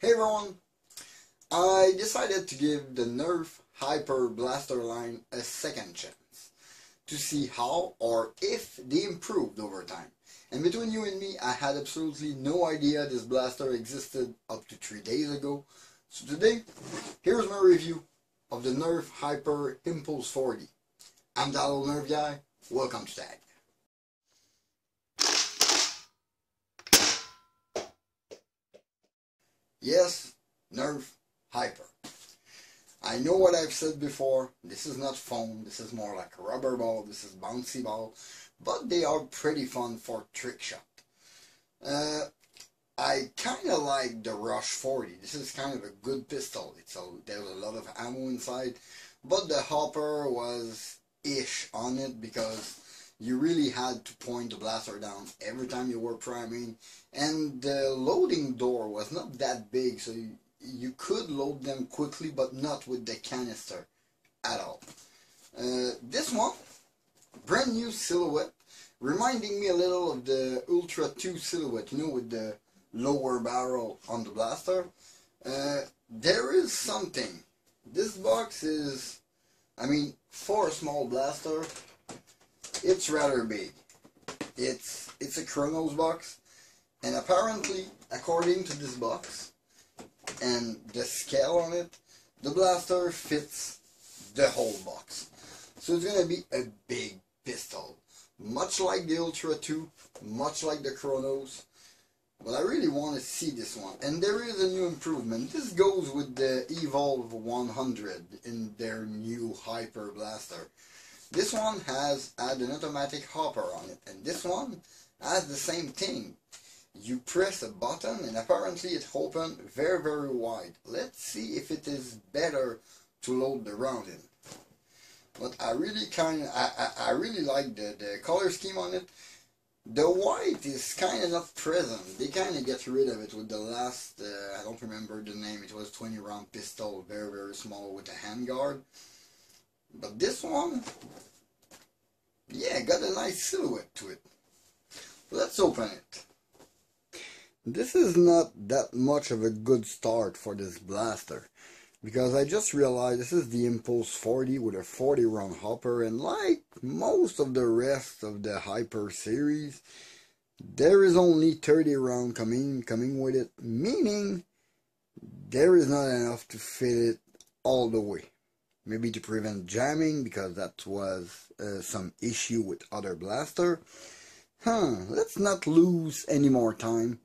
Hey everyone! I decided to give the Nerf Hyper Blaster line a second chance to see how or if they improved over time. And between you and me, I had absolutely no idea this blaster existed up to three days ago. So today, here's my review of the Nerf Hyper Impulse 40. I'm old Nerf guy. Welcome to Tag. Yes, Nerf Hyper. I know what I've said before, this is not foam, this is more like a rubber ball, this is bouncy ball, but they are pretty fun for trick shot. Uh, I kind of like the Rush 40, this is kind of a good pistol, it's a, there's a lot of ammo inside, but the hopper was ish on it because you really had to point the blaster down every time you were priming and the loading door was not that big so you, you could load them quickly but not with the canister at all. Uh, this one, brand new silhouette, reminding me a little of the Ultra 2 silhouette, you know, with the lower barrel on the blaster. Uh, there is something. This box is, I mean, for a small blaster, it's rather big. It's it's a Kronos box, and apparently, according to this box and the scale on it, the blaster fits the whole box. So it's gonna be a big pistol, much like the Ultra 2, much like the Kronos. But I really want to see this one. And there is a new improvement. This goes with the Evolve 100 in their new Hyper Blaster. This one has had an automatic hopper on it, and this one has the same thing. You press a button and apparently it opens very very wide. Let's see if it is better to load the round in. But I really kind I, I, I really like the, the color scheme on it. The white is kind of not present. They kind of get rid of it with the last, uh, I don't remember the name, it was 20 round pistol, very very small with a handguard. But this one, yeah, got a nice silhouette to it. Let's open it. This is not that much of a good start for this blaster. Because I just realized this is the Impulse 40 with a 40 round hopper and like most of the rest of the Hyper series, there is only 30 round coming, coming with it, meaning there is not enough to fit it all the way maybe to prevent jamming because that was uh, some issue with other blaster. Huh, let's not lose any more time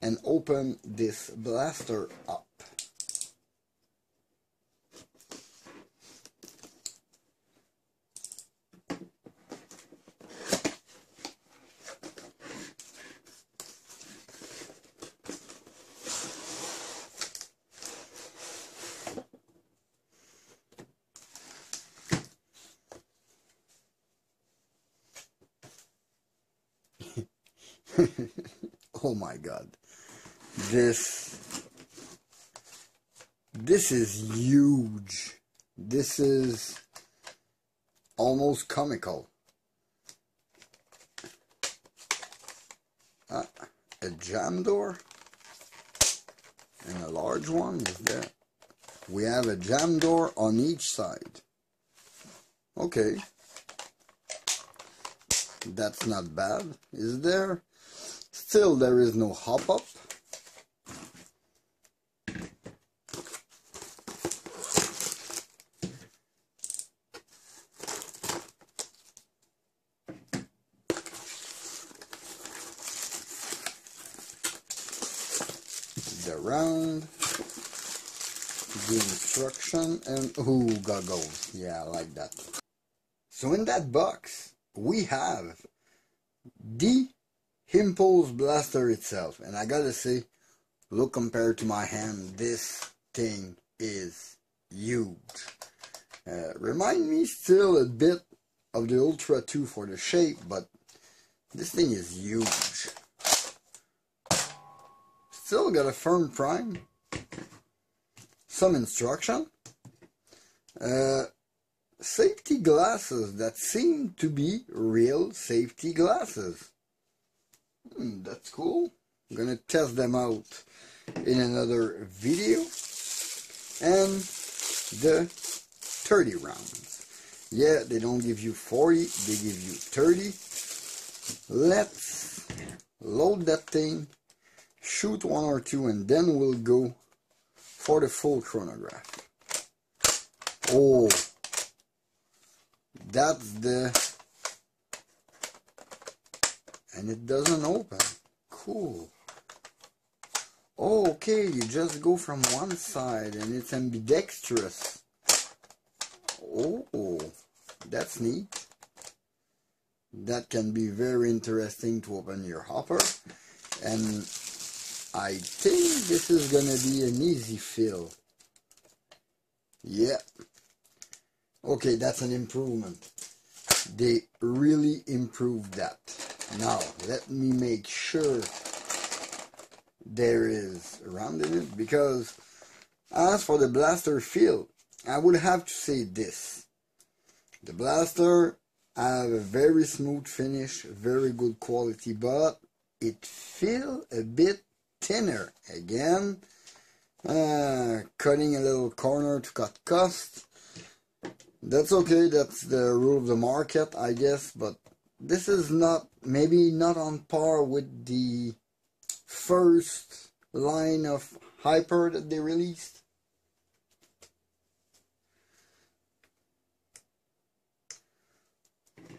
and open this blaster up. oh my god. This this is huge. This is almost comical. Uh, a jam door and a large one is there. We have a jam door on each side. Okay. That's not bad. Is there? Still, there is no hop up. The round, the instruction, and ooh, goggles. Yeah, I like that. So in that box, we have the Impulse Blaster itself. And I gotta say, look compared to my hand, this thing is huge. Uh, remind me still a bit of the Ultra 2 for the shape, but this thing is huge. Still got a firm prime. Some instruction. Uh, safety glasses that seem to be real safety glasses. Hmm, that's cool. I'm gonna test them out. in another video. And the 30 rounds. Yeah, they don't give you 40, they give you 30. Let's load that thing, shoot one or two, and then we'll go for the full chronograph. Oh, that's the, and it doesn't open. Cool. Oh, okay, you just go from one side and it's ambidextrous. Oh, that's neat. That can be very interesting to open your hopper. And I think this is to be an easy fill. Yeah. Okay, that's an improvement. They really improved that. Now, let me make sure there is around it because as for the blaster fill, I would have to say this. The blaster have a very smooth finish, very good quality, but it feel a bit thinner. Again, uh, cutting a little corner to cut cost. That's okay, that's the rule of the market, I guess, but this is not, maybe not on par with the first line of Hyper that they released.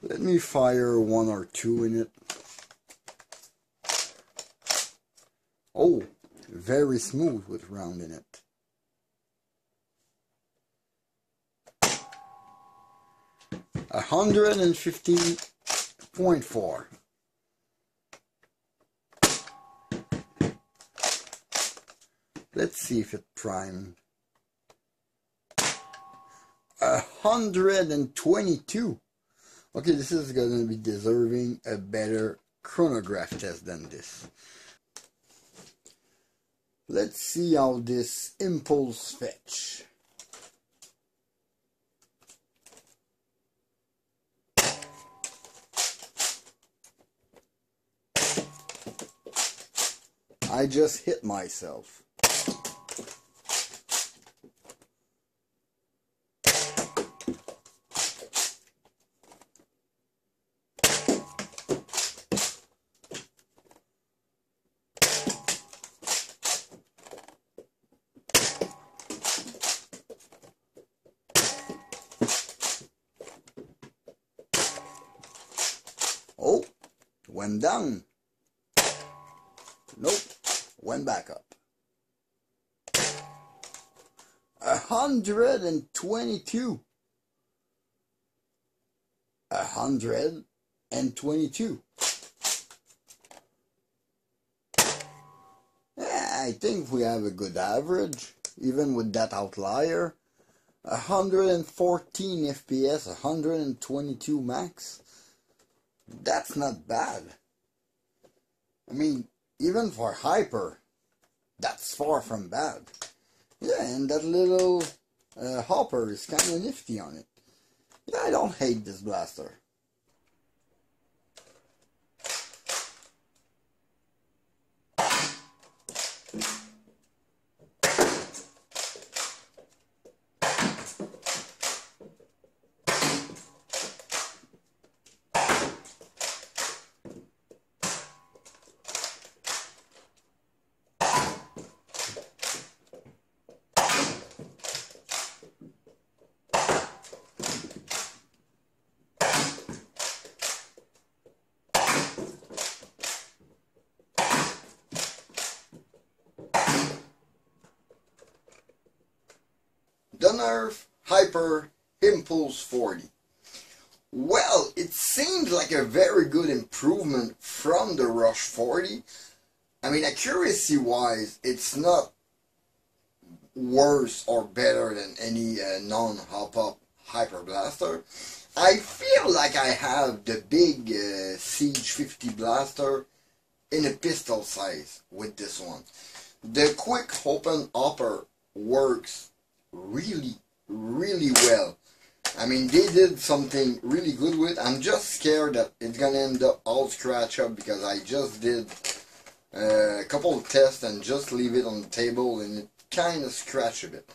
Let me fire one or two in it. Oh, very smooth with round in it. A hundred and fifteen point four. Let's see if it prime. Hundred and twenty-two. Okay, this is going to be deserving a better chronograph test than this. Let's see how this impulse fetch. I just hit myself. Oh, went down. Went back up. A hundred and twenty-two. A hundred and twenty-two. I think we have a good average, even with that outlier. 114 FPS, 122 max that's not bad. I mean, even for hyper, that's far from bad. Yeah, and that little uh, hopper is kind of nifty on it. Yeah, I don't hate this blaster. The Nerf Hyper Impulse 40. Well, it seems like a very good improvement from the Rush 40. I mean, accuracy wise, it's not worse or better than any uh, non-hop up Hyper Blaster. I feel like I have the big uh, Siege 50 blaster in a pistol size with this one. The quick open upper works really, really well. I mean, they did something really good with. I'm just scared that it's gonna end up all scratch up because I just did uh, a couple of tests and just leave it on the table and it kind of scratch a bit.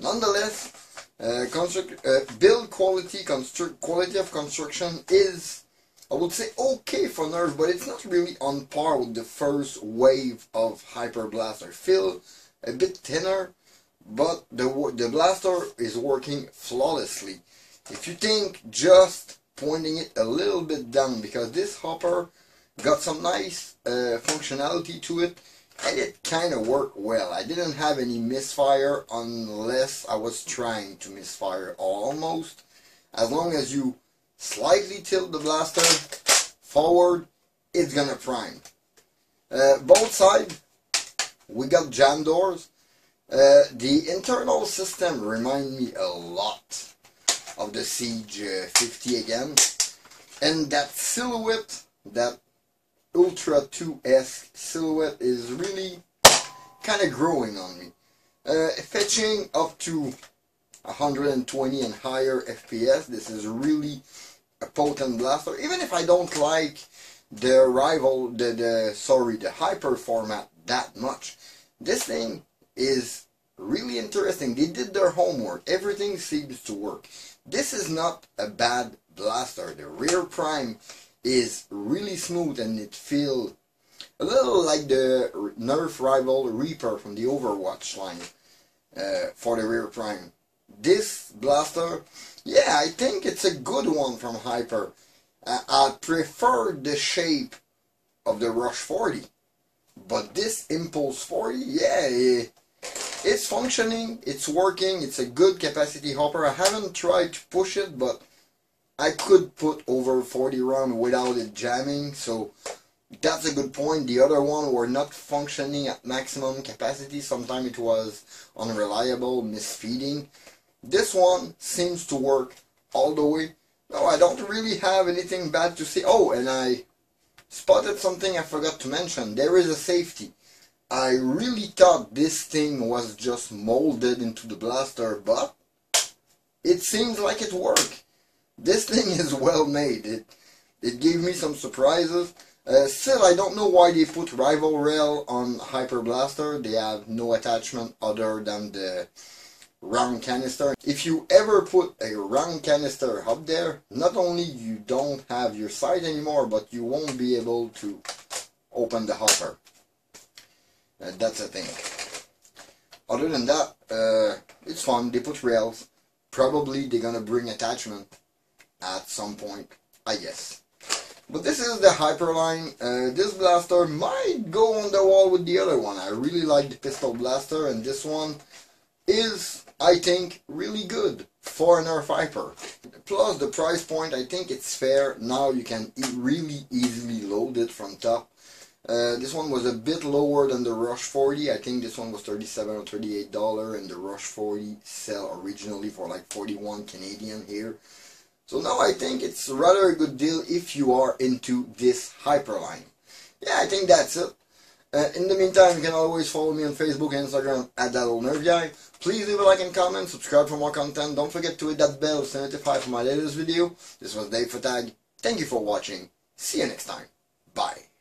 Nonetheless, uh, uh, build quality, quality of construction is, I would say, okay for Nerf, but it's not really on par with the first wave of Hyper Blaster. Feel a bit thinner, but the the blaster is working flawlessly. If you think just pointing it a little bit down, because this hopper got some nice uh, functionality to it and it kind of worked well. I didn't have any misfire unless I was trying to misfire almost. As long as you slightly tilt the blaster forward, it's gonna prime. Uh, both sides, we got jam doors. Uh, the internal system remind me a lot of the Siege uh, 50 again. And that silhouette, that Ultra 2S silhouette is really kind of growing on me. Uh, fetching up to 120 and higher FPS, this is really a potent blaster. Even if I don't like the rival, the, the sorry, the hyper format that much, this thing is really interesting. They did their homework. Everything seems to work. This is not a bad blaster. The rear prime is really smooth and it feels a little like the Nerf rival Reaper from the Overwatch line uh, for the rear prime. This blaster, yeah, I think it's a good one from Hyper. Uh, I prefer the shape of the Rush 40. But this Impulse 40, yeah, it's functioning, it's working, it's a good capacity hopper. I haven't tried to push it, but I could put over 40 round without it jamming, so that's a good point. The other one were not functioning at maximum capacity. Sometimes it was unreliable, misfeeding. This one seems to work all the way. No, I don't really have anything bad to say. Oh, and I spotted something I forgot to mention. There is a safety. I really thought this thing was just molded into the blaster, but it seems like it worked. This thing is well made. It it gave me some surprises. Uh, still, I don't know why they put Rival Rail on Hyper Blaster. They have no attachment other than the round canister. If you ever put a round canister up there, not only you don't have your sight anymore, but you won't be able to open the hopper. Uh, that's a thing. Other than that, uh, it's fun. They put rails. Probably they're gonna bring attachment at some point, I guess. But this is the Hyperline. Uh, this blaster might go on the wall with the other one. I really like the pistol blaster, and this one is, I think, really good for an Nerf. Plus, the price point, I think it's fair. Now you can e really easily load it from top. Uh, this one was a bit lower than the Rush 40. I think this one was 37 or 38 dollar, and the Rush 40 sell originally for like 41 Canadian here. So now I think it's rather a good deal if you are into this Hyperline. Yeah, I think that's it. Uh, in the meantime, you can always follow me on Facebook and Instagram at that old nerf guy. Please leave a like and comment, subscribe for more content. Don't forget to hit that bell to notify for my latest video. This was Dave Fatag. Thank you for watching. See you next time. Bye.